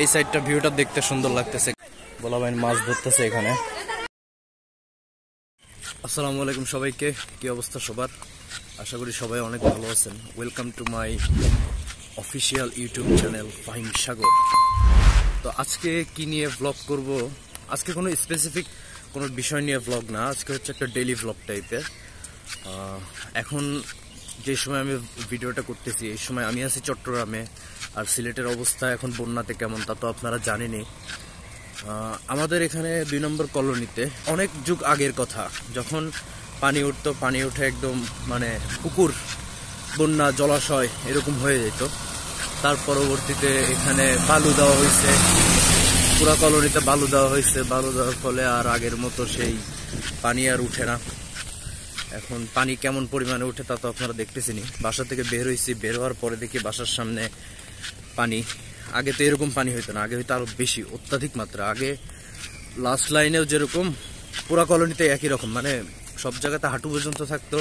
এই সাইডটা ভিউটা দেখতে সুন্দর লাগতেছে। বলাবাইন মাছ ধরতেছে এখানে। আসসালামু আলাইকুম সবাইকে। কি অবস্থা সবার? আশা করি সবাই অনেক ভালো আছেন। Welcome to my official YouTube channel Fahim Sagar তো আজকে কি নিয়ে ব্লগ করব? আজকে কোনো স্পেসিফিক কোনো বিষয় নিয়ে ব্লগ না। আজকে হচ্ছে একটা ডেইলি ব্লগ টাইপের এখন যে সময় আমি ভিডিওটা করতেছি, এই সময় আমি আছি চট্টগ্রামে। আর সিলেটের অবস্থা এখন বন্যাতে কেমন তা তো আপনারা জানেনই। আমাদের এখানে দুই নম্বর কলোনিতে অনেক যুগ আগের কথা। যখন পানি উঠতো, পানি উঠে একদম মানে পুকুর, বন্যা, জলাশয় এরকম হয়ে যেত। তার পরবর্তীতে এখানে বালু দেওয়া হয়েছে। পুরা কলোনিতে বালু দেওয়া হয়েছে। বালু দেওয়ার ফলে আর আগের মতো সেই পানি আর উঠে না। এখন পানি কেমন পরিমাণে উঠে তা তো আপনারা দেখতেছেনই। বাসা থেকে বের হয়েছি বের হওয়ার পরে দেখি বাসার সামনে পানি। আগে তো এরকম পানি হইতো না, আগে হয়তো আরও বেশি, অত্যাধিক মাত্রা। আগে লাস্ট লাইনেও যেরকম, পুরা কলোনিতে একই রকম। মানে সব জায়গাতে হাঁটু পর্যন্ত থাকতো।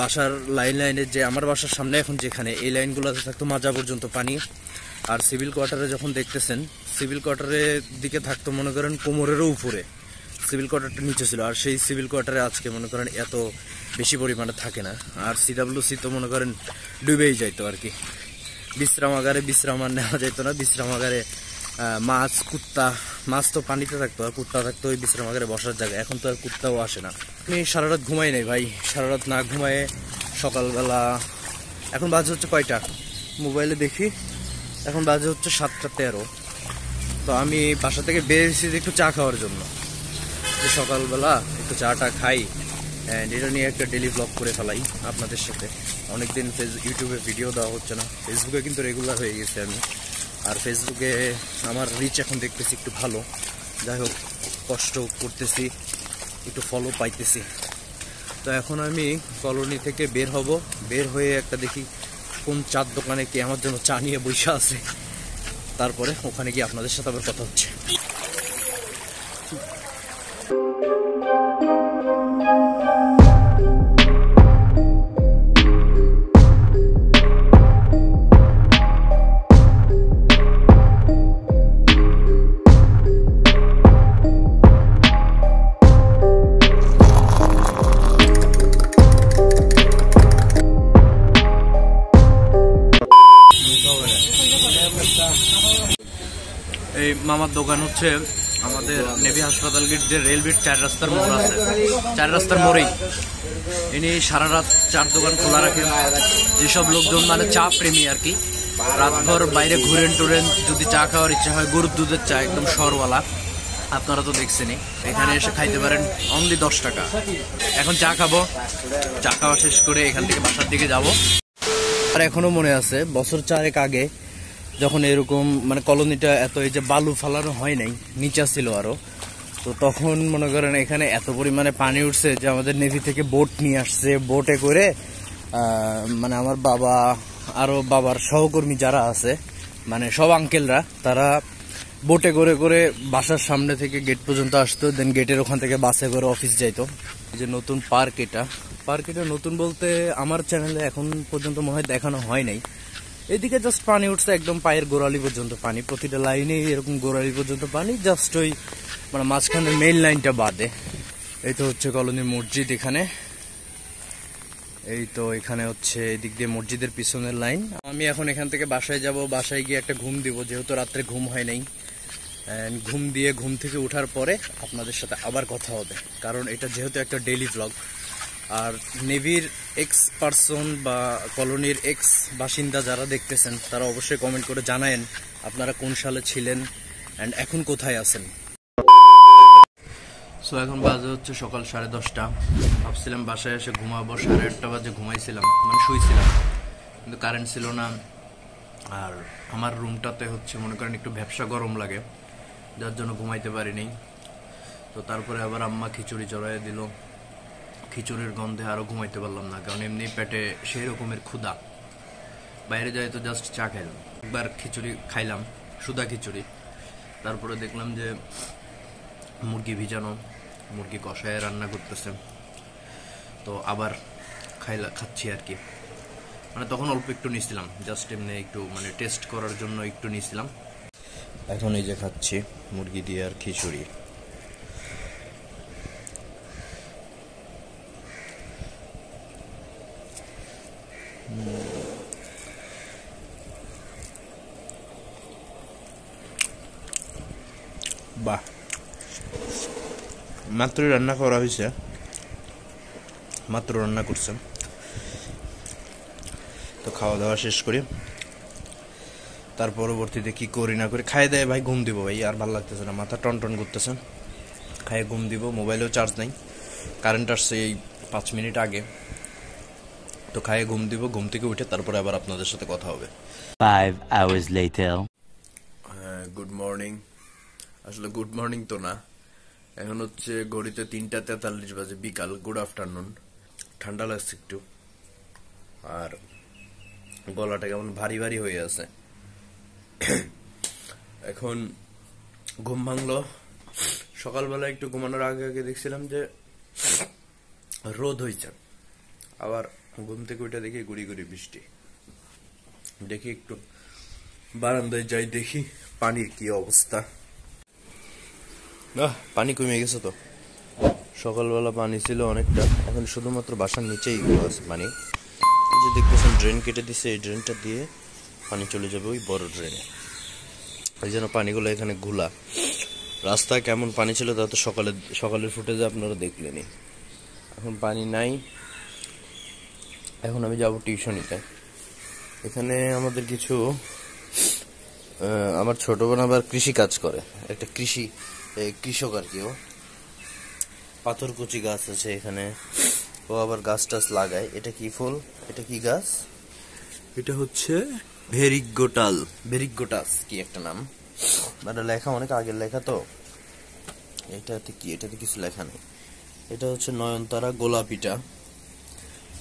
বাসার লাইন লাইনে যে আমার বাসার সামনে এখন যেখানে, এই লাইনগুলোতে থাকতো মাজা পর্যন্ত পানি। আর সিভিল কোয়ার্টারে যখন দেখতেছেন সিভিল কোয়ার্টারের দিকে থাকতো মনে করেন কোমরেরও উপরে। সিভিল কোয়ার্টারটা নিচে ছিল, আর সেই সিভিল কোয়ার্টারে আজকে মনে করেন এত বেশি পরিমাণে থাকে না। আর সিডাব্লিউসি তো মনে করেন ডুবেই যাইতো আর কি। বিশ্রামাগারে বিশ্রাম আর নেওয়া যেত না। বিশ্রামাগারে মাছ, কুত্তা, মাছ তো পানিতে থাকতো, আর কুত্তা থাকতো ওই বিশ্রামাগারে বসার জায়গায়। এখন তো আর কুত্তাও আসে না। আমি সারা রাত ঘুমাই নাই ভাই। সারা রাত না ঘুমায়ে সকালবেলা, এখন বাজে হচ্ছে কয়টা? মোবাইলে দেখি। এখন বাজে হচ্ছে সাতটা তেরো। তো আমি বাসা থেকে বেরিয়েছি একটু চা খাওয়ার জন্য। যে সকালবেলা একটু চাটা খাই অ্যান্ড এটা নিয়ে একটা ডেলি ব্লগ করে ফেলাই আপনাদের সাথে। অনেকদিন ফেস ইউটিউবে ভিডিও দেওয়া হচ্ছে না। ফেসবুকে কিন্তু রেগুলার হয়ে গেছে আমি। আর ফেসবুকে আমার রিচ এখন দেখতেছি একটু ভালো। যাই হোক, কষ্ট করতেছি, একটু ফলো পাইতেছি। তো এখন আমি কলোনি থেকে বের হব। বের হয়ে একটা দেখি কোন চার দোকানে কি আমার জন্য চা নিয়ে বসে আছে। তারপরে ওখানে গিয়ে আপনাদের সাথে আবার কথা হচ্ছে। মামার দোকান হচ্ছে আমাদের নেভি হাসপাতাল গেট, যে রেলওয়ে চার রাস্তার মোড় আছে। চার রাস্তার মোড়েই। ইনি সারা রাত চার দোকান খোলা রাখেন। যেসব লোকজন মানে চা প্রেমী আর কি, রাতভর বাইরে ঘুরেন টুরেন, যদি চা খাওয়ার ইচ্ছা হয়, গরুর দুধের চা, একদম শহরওয়ালা আপনারা তো দেখছেনই। এখানে এসে খাইতে পারেন অনলি দশ টাকা। এখন চা খাব। চা খাওয়া শেষ করে এখান থেকে বাসার দিকে যাব। আর এখনও মনে আছে, বছর চারেক আগে যখন এরকম মানে কলোনিটা এত, এই যে বালু ফালানো হয় নাই, নিচা ছিল আরও, তো তখন মনে করেন এখানে এত পরিমাণে পানি উঠছে যে আমাদের নেভি থেকে বোট নিয়ে আসছে বোটে করে মানে আমার বাবা, আরও বাবার সহকর্মী যারা আছে মানে সব আঙ্কেলরা তারা বোটে করে করে বাসার সামনে থেকে গেট পর্যন্ত আসতো দেন গেটের ওখান থেকে বাসে করে অফিস যাইতো। যে নতুন পার্ক এটা পার্ক এটা নতুন বলতে আমার চ্যানেলে এখন পর্যন্ত মনে হয় দেখানো হয় নাই। এদিকে জাস্ট পানি উঠছে একদম পায়ের গোড়ালি পর্যন্ত পানি। প্রতিটা লাইনে এরকম গোড়ালি পর্যন্ত পানি জাস্ট ওই মানে মাঝখানে মেইন লাইনটা বাদে। এই তো হচ্ছে কলোনি মসজিদ এখানে। এই তো এখানে হচ্ছে এদিক দিয়ে মসজিদের পিছনের লাইন আমি এখন এখান থেকে বাসায় যাব, বাসায় গিয়ে একটা ঘুম দিব, যেহেতু রাত্রে ঘুম হয় নাই। ঘুম দিয়ে ঘুম থেকে ওঠার পরে আপনাদের সাথে আবার কথা হবে, কারণ এটা যেহেতু একটা ডেইলি ব্লগ আর নেভির এক্স পার্সন বা কলোনির এক্স বাসিন্দা যারা দেখতেছেন, তারা অবশ্যই কমেন্ট করে জানায়েন আপনারা কোন সালে ছিলেন অ্যান্ড এখন কোথায় আছেন। সো এখন বাজে হচ্ছে সকাল সাড়ে দশটা। ভাবছিলাম বাসায় এসে ঘুমাবো, সাড়ে আটটা বাজে ঘুমাইছিলাম মানে শুয়েছিলাম কিন্তু কারেন্ট ছিল না। আর আমার রুমটাতে হচ্ছে, মনে করেন একটু ব্যবসা গরম লাগে, যার জন্য ঘুমাইতে পারিনি। তো তারপরে আবার আম্মা খিচুড়ি চড়াই দিল। খিচুড়ির গন্ধে আরও ঘুমাইতে পারলাম না, কারণ এমনি পেটে সেই রকমের ক্ষুধা। বাইরে যাই তো জাস্ট চা খাইলাম। একবার খিচুড়ি খাইলাম, সুদা খিচুড়ি। তারপরে দেখলাম যে মুরগি ভিজানো, মুরগি কষায় রান্না করতেছে। তো আবার খাইলা, খাচ্ছি আর কি। মানে তখন অল্প একটু নিয়েছিলাম জাস্ট এমনি একটু মানে টেস্ট করার জন্য একটু নিয়েছিলাম এখন এই যে খাচ্ছি মুরগি দিয়ে আর খিচুড়ি। বাহ। মাত্রই রান্না করা হয়েছে। মাত্র রান্না করছেন। তো খাওয়া দাওয়া শেষ করি। তার পরবর্তীতে কি করি না করি, খাই দেয় ভাই, ঘুম দিব ভাই, আর ভালো লাগতেছে না, মাথা টন টন করতেছে। খাইয়ে ঘুম দিব, মোবাইলেও চার্জ নেই। কারেন্ট আসছে এই পাঁচ মিনিট আগে। তো খাইয়ে ঘুম দিব ঘুম থেকে উঠে তারপরে আবার আপনাদের সাথে কথা হবে। Five hours later. হ্যাঁ গুড মর্নিং আসলে গুড মর্নিং তো না। এখন হচ্ছে ঘড়িতে তিনটা তেতাল্লিশ বাজে বিকাল গুড আফটারনুন ঠান্ডা লাগছে একটু। আর গলাটা কেমন ভারী ভারী হয়ে আছে। এখন ঘুম ভাঙলো। সকালবেলা একটু ঘুমানোর আগে আগে দেখছিলাম যে রোদ হয়েছে। আবার ঘুম থেকে ওইটা দেখি গুড়ি গুড়ি বৃষ্টি। দেখি একটু বারান্দায় যাই দেখি পানির কি অবস্থা। আহ পানি কমে গেছে তো। সকালবেলা পানি ছিল অনেকটা, এখন শুধুমাত্র বাসার নিচেই আছে পানি। যে দেখতেছেন ড্রেন কেটে দিছে, এই ড্রেনটা দিয়ে পানি চলে যাবে ওই বড় ড্রেনে এই জন্য পানিগুলো এখানে ঘোলা। রাস্তায় কেমন পানি ছিল তা তো সকালে, সকালের ফুটেজে আপনারা দেখলেনই। এখন পানি নাই। এখন আমি যাব টিউশনিতে এখানে আমাদের কিছু আমার ছোট বোন আবার কৃষি কাজ করে। একটা কৃষি কৃষক আর কি ও। পাথরকুচি গাছ আছে এখানে। ও আবার গাছ টাছ লাগায়। এটা কি ফুল? এটা কি গাছ? এটা হচ্ছে ভেরিগোটাল ভেরিগোটাস কি একটা নাম? মানে লেখা অনেক আগের লেখা তো। এটাতে কি? এটাতে কিছু লেখা নেই। এটা হচ্ছে নয়নতারা গোলাপিটা।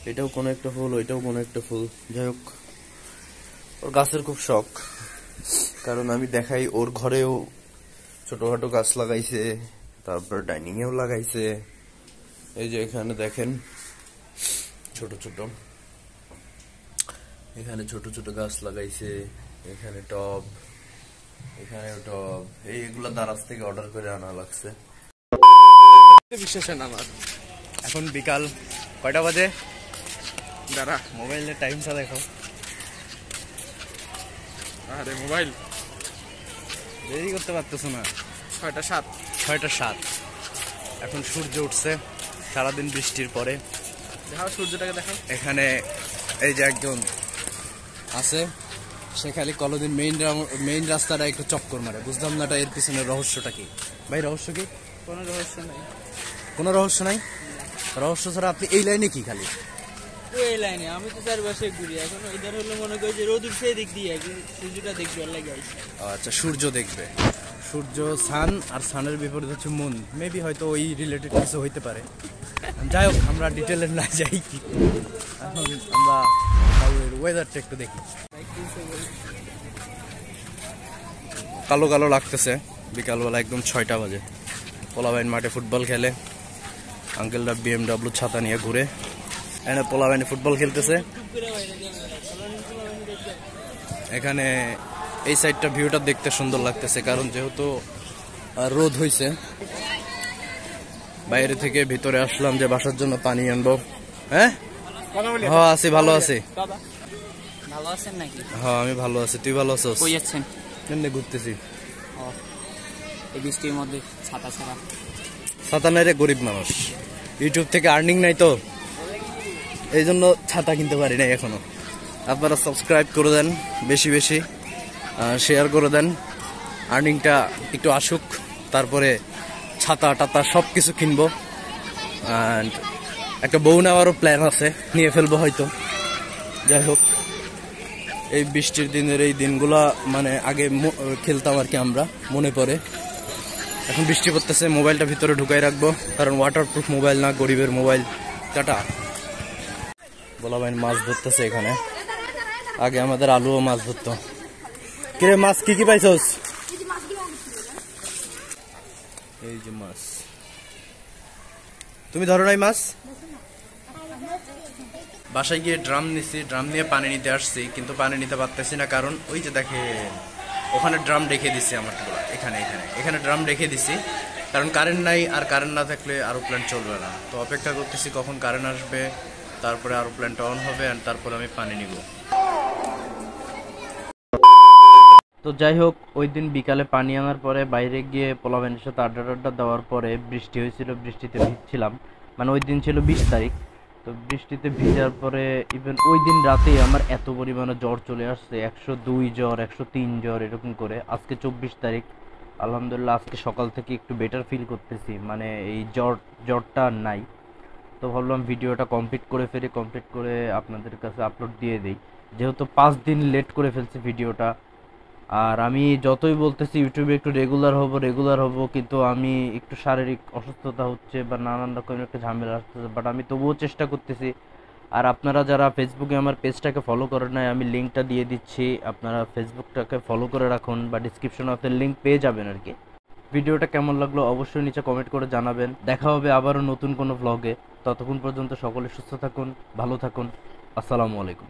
এটাও কোনো একটা ফুল, ওইটাও কোনো একটা ফুল। যাই হোক ওর গাছের খুব শখ। কারণ আমি দেখাই, ওর ঘরেও ছোটখাটো গাছ লাগাইছে, তারপর ডাইনিংয়েও লাগাইছে। এই যে এখানে দেখেন, ছোট ছোট। এখানে ছোট ছোট গাছ লাগাইছে, এখানে টব এখানে টব। এই এগুলা দারাজ থেকে অর্ডার করে আনা লাগছে। বিশ্বাস আমার। এখন বিকাল কয়টা বাজে? দাঁড়া। মোবাইলের টাইমটা দেখো। আরে মোবাইল। দেরি করতে পারতেছো না। ছয়টা সাত। ছয়টা সাত। এখন সূর্য উঠছে সারাদিন বৃষ্টির পরে। দেখাও সূর্যটাকে দেখাও। এখানে এই যে একজন আছে সে খালি কলদিন মেইন মেইন রাস্তাটা একটু চক্কর মারে। বুঝলাম না এটা এর পিছনে রহস্যটা কি। ভাই রহস্য কি? কোনো রহস্য নাই। কোনো রহস্য নাই? রহস্য ছাড়া আপনি এই লাইনে কি খালি? ওই লাইনে আমি তো ঘুরি। এখন হলো মনে করি যে রোদ উঠছে দিক দিয়ে সূর্যটা দেখবে লাগে আচ্ছা সূর্য দেখবে। সূর্য সান আর সানের বিপরীত হচ্ছে মুন মেবি হয়তো ওই রিলেটেড কিছু হইতে পারে। যাই হোক আমরা ডিটেলে না যাই। কি এখন আমরা ওয়েদারটা একটু দেখি। কালো কালো লাগতেছে। বিকালবেলা একদম ছয়টা বাজে। পোলাবাইন মাঠে ফুটবল খেলে। আঙ্কেলরা বিএমডাব্লিউ ছাতা নিয়ে ঘুরে। এখানে ফুটবল খেলতেছে। এখানে এই সাইডটা ভিউটা দেখতে সুন্দর লাগতেছে কারণ যেহেতু রোদ হইছে বাইরে থেকে ভিতরে আসলাম যে বাসার জন্য পানি আনব। হ্যাঁ? হ্যাঁ আছি ভালো আছি। বাবা ভালো আছেন হ্যাঁ আমি ভালো আছি। তুই ভালো আছিস? কই এমনি ঘুরতেছি? এই বৃষ্টির মধ্যে ছাতা ছাড়া। ছাতা নাই রে গরিব মানুষ। ইউটিউব থেকে আর্নিং নাই তো? এই জন্য ছাতা কিনতে পারি নাই এখনও। আপনারা সাবস্ক্রাইব করে দেন, বেশি বেশি শেয়ার করে দেন। আর্নিংটা একটু আসুক, তারপরে ছাতা টাতা সব কিছু কিনবো। অ্যান্ড একটা বউ নেওয়ারও প্ল্যান আছে, নিয়ে ফেলব হয়তো। যাই হোক, এই বৃষ্টির দিনের এই দিনগুলা মানে আগে খেলতাম আর কি আমরা, মনে পড়ে। এখন বৃষ্টি পড়তেছে, মোবাইলটা ভিতরে ঢুকাই রাখব, কারণ ওয়াটারপ্রুফ মোবাইল না, গরিবের মোবাইল টাটা। বলা ভাই, মাছ ধরতেছে এখানে। আগে আমাদের আলুও মাছ ধরতো। কিরে, মাছ কি কি পাইছস? এই যে মাছ। তুমি ধরো নাই মাছ? বাসায় গিয়ে ড্রাম নিছি, ড্রাম নিয়ে পানি নিতে আসছি, কিন্তু পানি নিতে পারতেছি না, কারণ ওই যে দেখে ওখানে ড্রাম রেখে দিছি আমার পুরো এখানে এখানে এখানে ড্রাম রেখে দিছি, কারণ কারেন্ট নাই আর কারেন্ট না থাকলে আরও প্ল্যান চলবে না। তো অপেক্ষা করতেছি কখন কারেন্ট আসবে তারপরে আরও প্ল্যানটা অন হবে আর তারপরে আমি পানি নিব। তো যাই হোক, ওই দিন বিকালে পানি আনার পরে বাইরে গিয়ে পোলাবেনের সাথে আড্ডা টাড্ডা দেওয়ার পরে বৃষ্টি হয়েছিল, বৃষ্টিতে ভিজছিলাম। মানে ওই দিন ছিল বিশ তারিখ। তো বৃষ্টিতে ভিজার পরে ইভেন ওই দিন রাতেই আমার এত পরিমাণে জ্বর চলে আসছে, একশো দুই জ্বর, একশো তিন জ্বর এরকম করে। আজকে চব্বিশ তারিখ। আলহামদুলিল্লাহ, আজকে সকাল থেকে একটু বেটার ফিল করতেছি। মানে এই জ্বর, জ্বরটা নাই। তো ভাবলাম ভিডিওটা কমপ্লিট করে ফেলে কমপ্লিট করে আপনাদের কাছে আপলোড দিয়ে দিই। যেহেতু পাঁচ দিন লেট করে ফেলছি ভিডিওটা, আর আমি যতই বলতেছি ইউটিউবে একটু রেগুলার হব রেগুলার হব, কিন্তু আমি একটু শারীরিক অসুস্থতা হচ্ছে বা নানান রকমের একটা ঝামেলা আসতেছে বাট আমি তবুও চেষ্টা করতেছি। আর আপনারা যারা ফেসবুকে আমার পেজটাকে ফলো করেন নাই, আমি লিঙ্কটা দিয়ে দিচ্ছি। আপনারা ফেসবুকটাকে ফলো করে রাখুন বা ডিসক্রিপশনে আপনার লিঙ্ক পেয়ে যাবেন আর কি। ভিডিওটা কেমন লাগল অবশ্যই নিচে কমেন্ট করে জানাবেন। দেখা হবে আবারও নতুন কোনো ভ্লগে ততক্ষণ পর্যন্ত সকলে সুস্থ থাকুন, ভালো থাকুন। আসসালামু আলাইকুম।